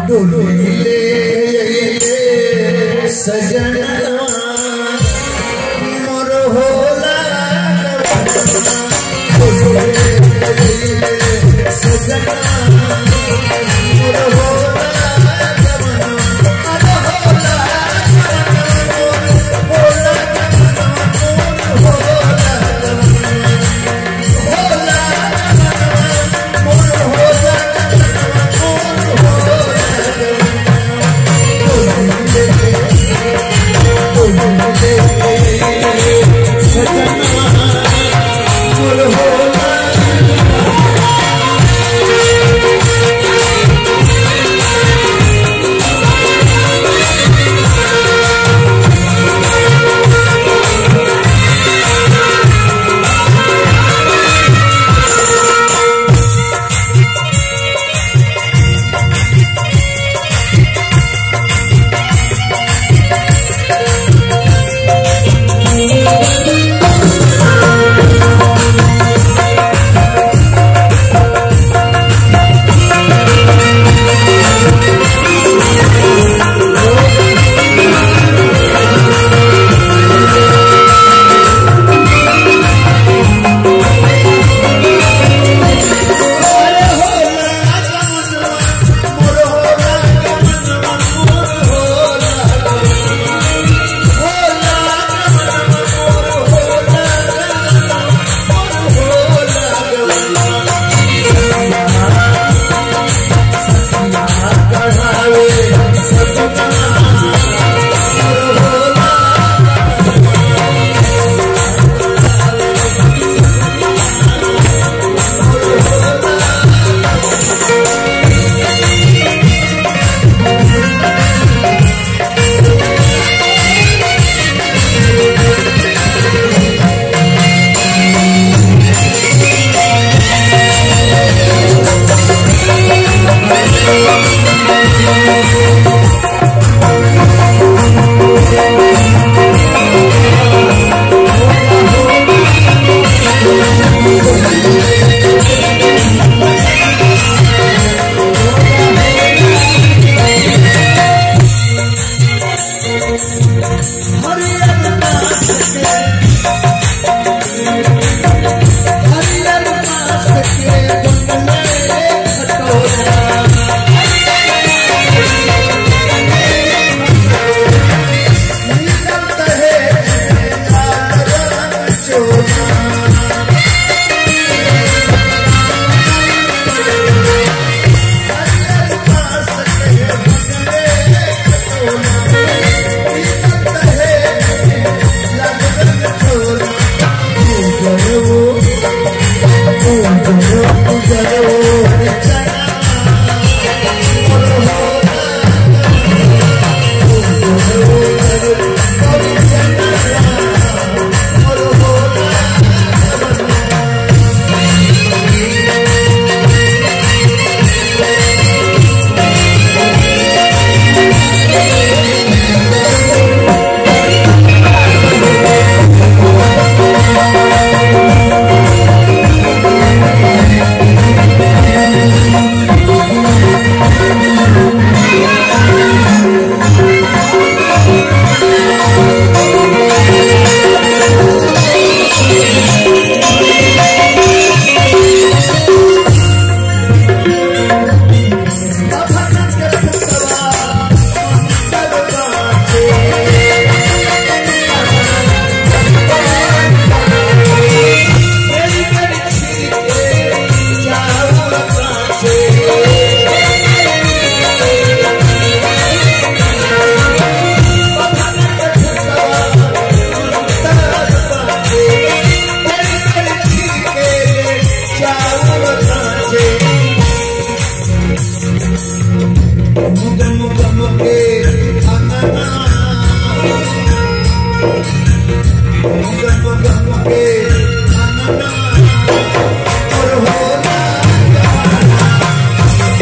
डोलीले सजनवा मोर होला सजना मोर होला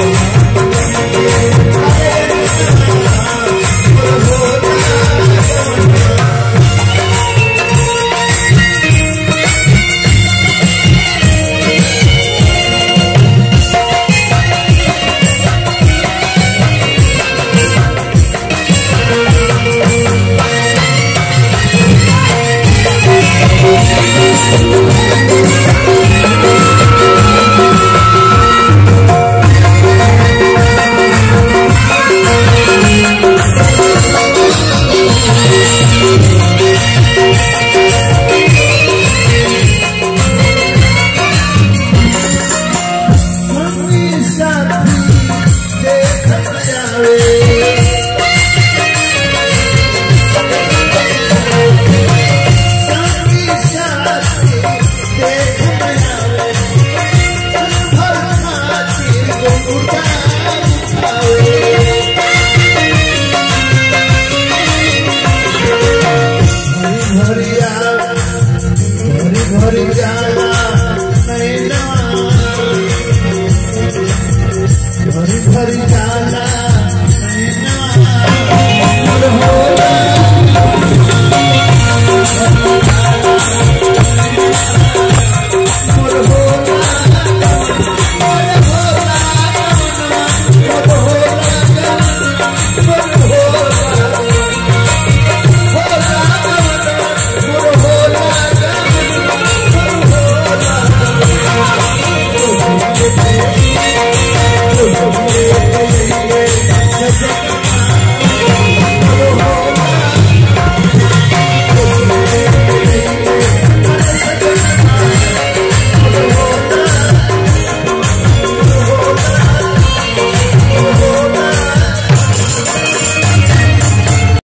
Thank you. away.